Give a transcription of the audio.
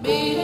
Beat